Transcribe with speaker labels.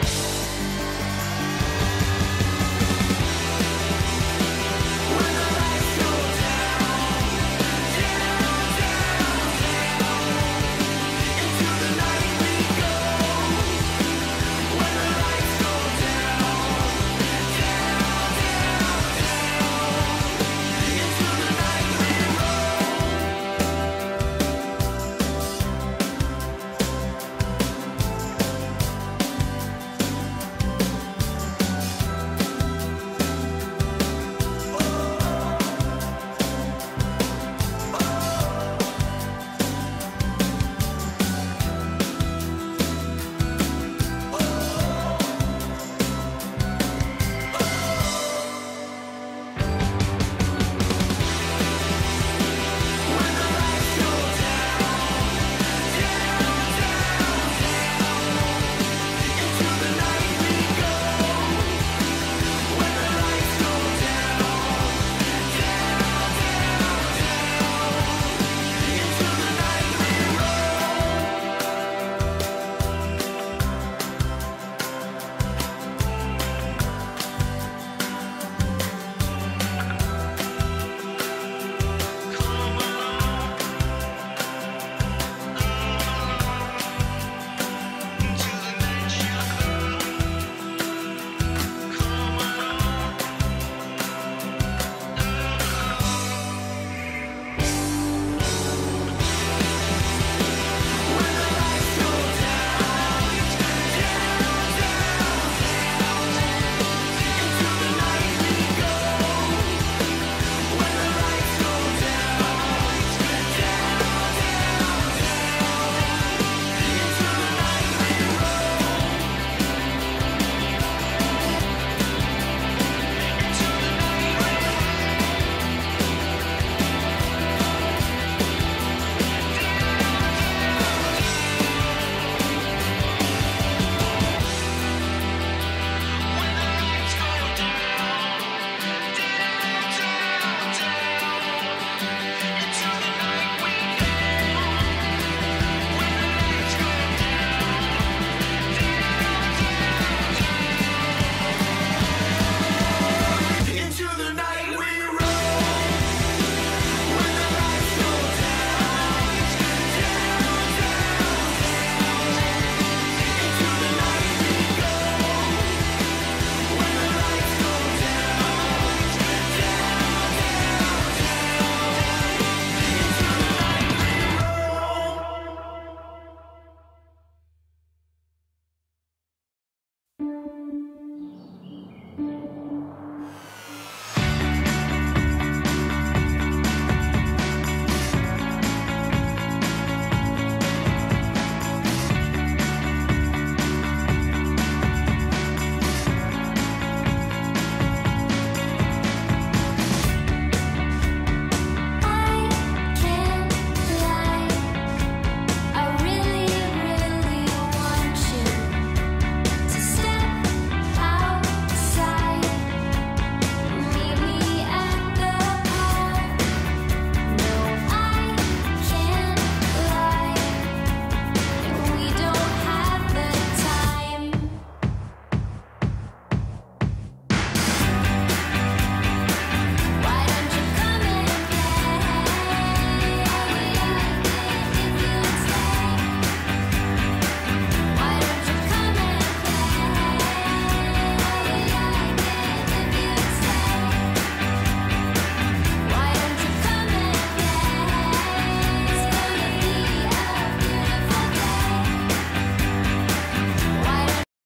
Speaker 1: Bye.